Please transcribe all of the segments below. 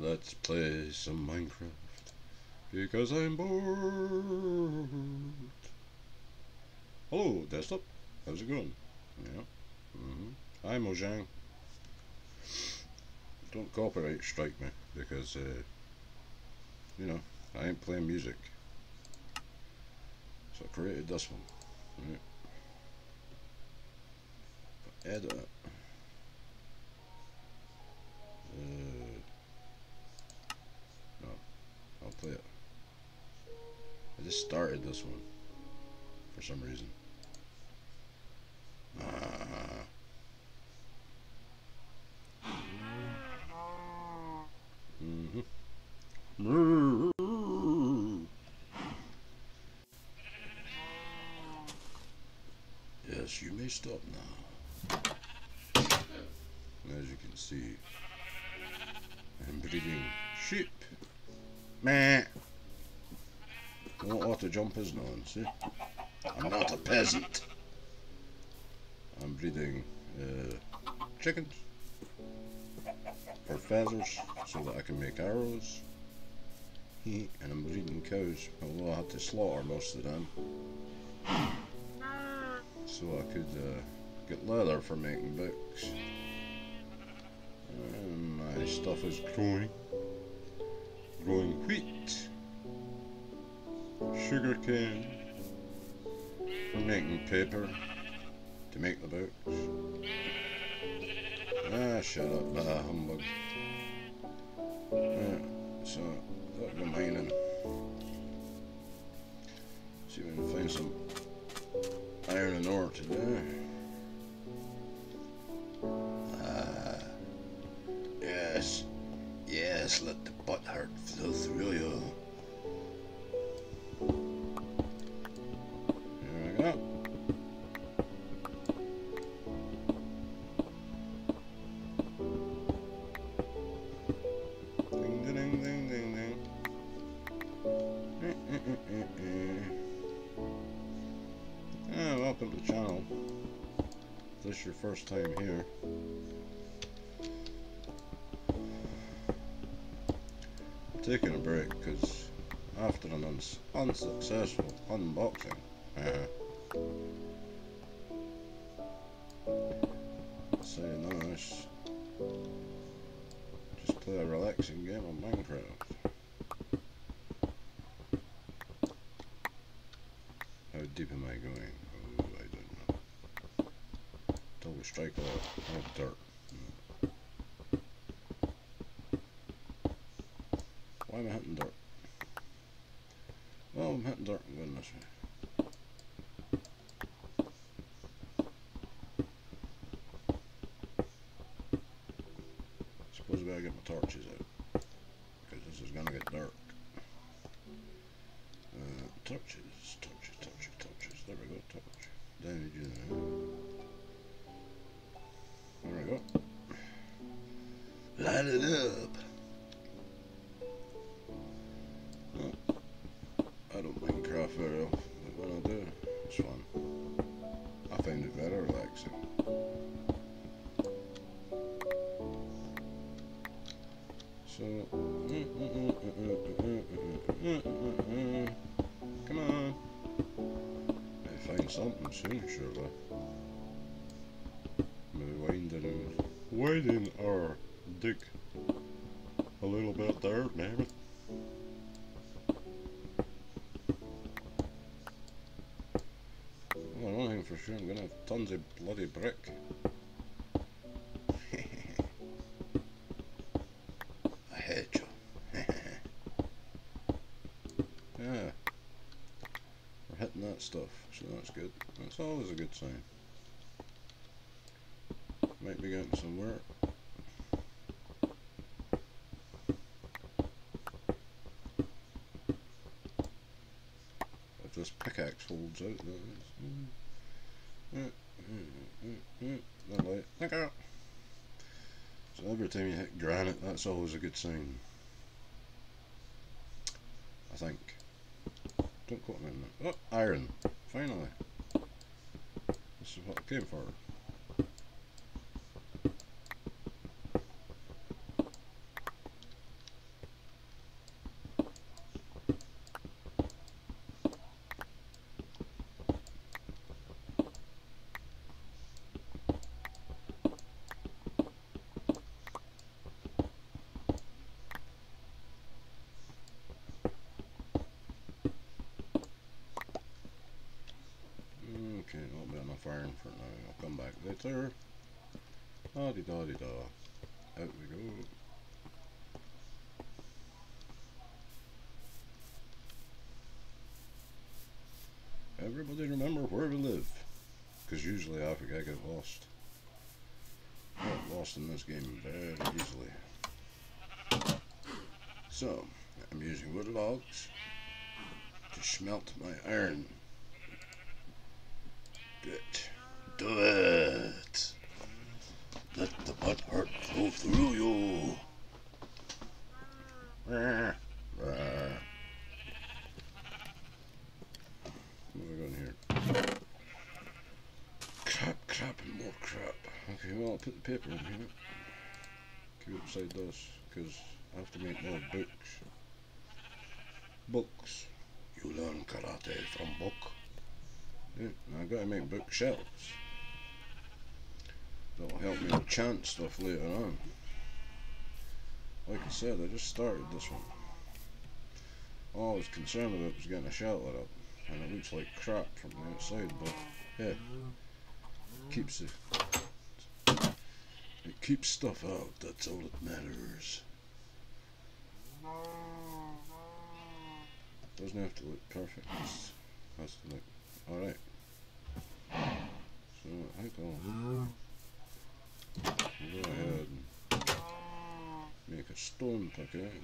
Let's play some Minecraft because I'm bored. Hello, desktop. How's it going? Yeah. Mm -hmm. Hi, Mojang. Don't copyright strike me because, uh, you know, I ain't playing music. So I created this one. Right. Edit it. Started this one for some reason. Ah. Mm hmm Yes, you may stop now. As you can see, I'm breeding sheep. Meh. Don't auto jump no one, see? I'm not a peasant. I'm breeding uh, chickens for feathers so that I can make arrows. and I'm breeding cows, although I had to slaughter most of them. So I could uh, get leather for making books. And my stuff is growing. Growing wheat, sugar cane, for making paper to make the books. Ah, shut up, bah, humbug. Yeah, so, that'll go mining. See if we can find some iron and ore today. Ah, yes, yes, let the butt heart flow through you. Time here. I'm taking a break because after an uns unsuccessful unboxing, uh, say nice. Just play a relaxing game of Minecraft. How deep am I going? Oh, I don't know. Until we strike a lot of dirt. Why am I hitting dirt? Well, I'm hitting dirt way. Suppose I gotta get my torches out. Because this is gonna get dark. Uh, torches, torches, torches, torches. There we go, torch. Damage in there. There we go. Light it up. Oh, I don't Minecraft very often, but I do, it's fun. I find it very relaxing. So, come on. I find something soon, surely. Winding, widen or dig a little bit there, maybe. Well, one thing for sure, I'm gonna have tons of bloody brick. I hate you. yeah. We're hitting that stuff, so that's good. That's always a good sign. Might be getting somewhere. If this pickaxe holds out, then it's... Lovely. Thank you. So every time you hit granite, that's always a good sign. I think. Don't quote me on that. Oh, iron. Finally. This is what I came for. There. Da di da di da. Out we go. Everybody remember where we live. Because usually I think I get lost. I get lost in this game very easily. So, I'm using wood logs to smelt my iron. Good. Do it! Let the butt heart flow through you. Are we going here? Crap, crap, and more crap. Okay, well, I'll put the paper in here. Keep it beside this, because I have to make more books. Books. You learn karate from book. Yeah, I gotta make bookshelves. That'll help me with chant stuff later on. Like I said, I just started this one. All I was concerned about was getting a shelter up. And it looks like crap from the outside, but yeah. Keeps it it keeps stuff out, that's all that matters. Doesn't have to look perfect. Has to look alright. So I think I'll go ahead and make a stone pickaxe.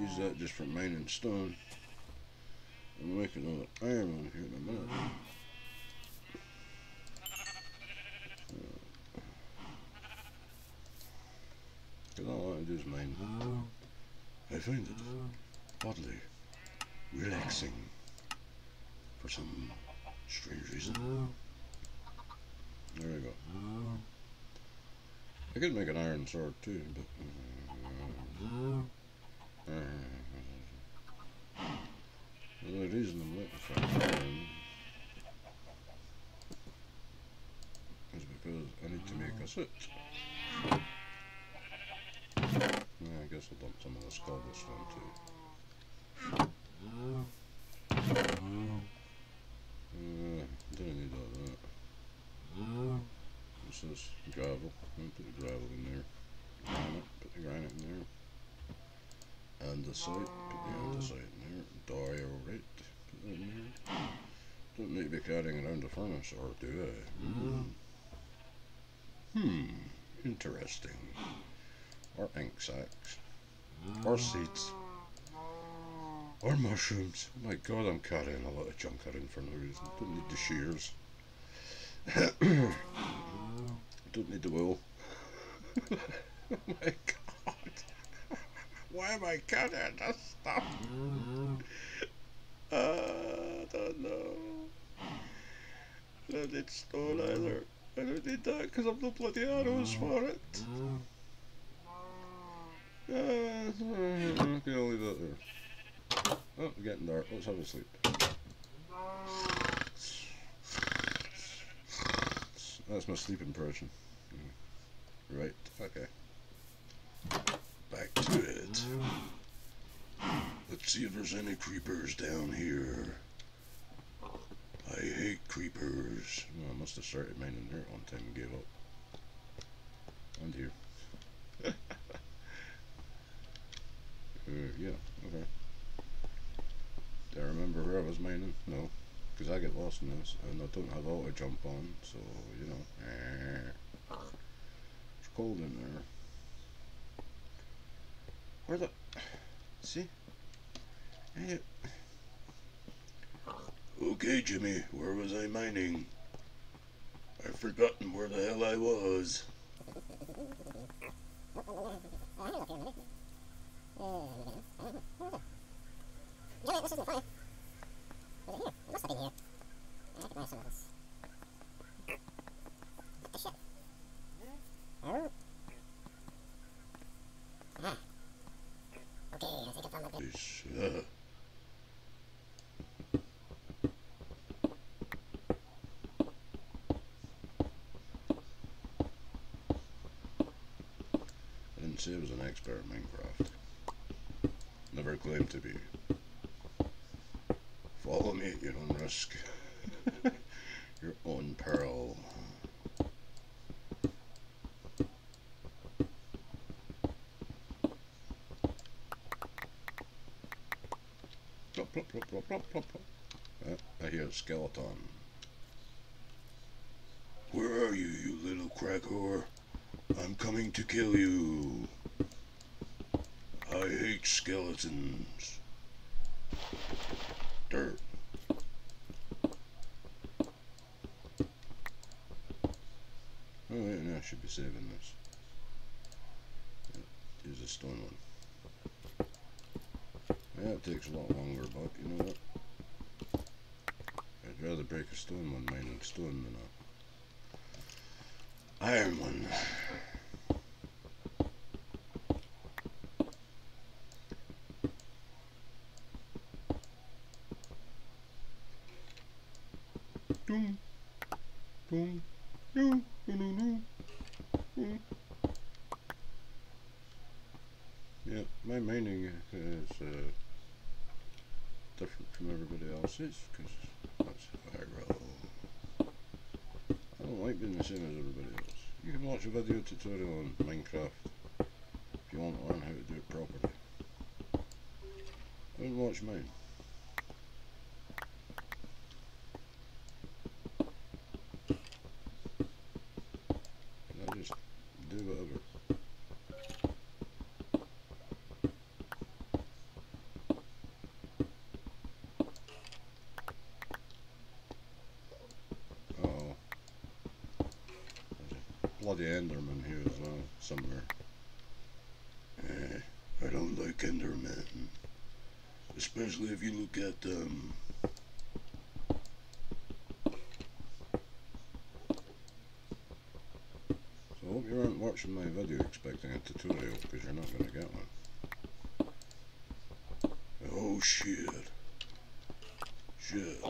Use that just for mining stone. I'm making another iron one here in a minute. Because all I want to do is mine. I find it oddly relaxing for some strange reason. There we go. I could make an iron sword too, but. Uh, the reason I'm looking for iron is because I need to make a switch. Yeah, I guess I'll dump some of this cobblestone too. Uh, don't need all that. This? Gravel. I'll put the gravel in there. Granite. Put the granite in there. Andesite. Put the andesite in there. Diorite. Put that in there. Don't need to be carrying around the furnace, or do I? Hmm. Interesting. Or ink sacks. Or seeds. Or mushrooms. Oh my god, I'm carrying a lot of junk around for no reason. Don't need the shears. Don't need the wool. oh my god. Why am I carrying this stuff? Uh, I don't know. I don't need stone either. I don't need that because I've no bloody arrows for it. Uh, okay, I'll leave that there. Oh, getting dark. Let's have a sleep. That's my sleeping impression. Right, okay. Back to it. Let's see if there's any creepers down here. I hate creepers. Well, I must have started mining here one time and gave up. And here. uh, yeah, okay. Do I remember where I was mining? No. Because I get lost in this, and I don't have auto jump on, so, you know. It's cold in there. Where the... See? Hey. Okay, Jimmy, where was I mining? I've forgotten where the hell I was. It? It. I. What the shit? Oh. Ah. Okay, I think uh, I didn't say I was an expert in Minecraft. Never claimed to be. Your own risk. your own peril. Plop, plop, plop, plop, plop, plop. Uh, I hear a skeleton. Where are you, you little crack whore? I'm coming to kill you. I hate skeletons. Dirt. Oh wait, no, I should be saving this. Here's a stone one. Yeah, it takes a lot longer, but you know what? I'd rather break a stone one mining stone than a iron one. Doom, doom, doom, doom, doom, doom. Yeah, my mining is uh, different from because that's I roll. I don't like being the same as everybody else. You can watch a video tutorial on Minecraft if you want to learn how to do it properly. Don't watch mine. I just do whatever. Uh oh. There's a bloody Enderman here as well, somewhere. Eh, I don't like Endermen. Especially if you look at them. So I hope you aren't watching my video expecting a tutorial, because you're not going to get one. Oh shit. Shit.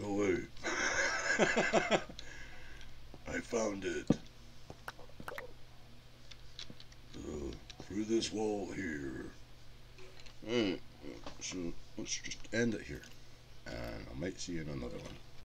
Go away. Found it. Uh, through this wall here. Alright, so let's just end it here. And I might see you in another one.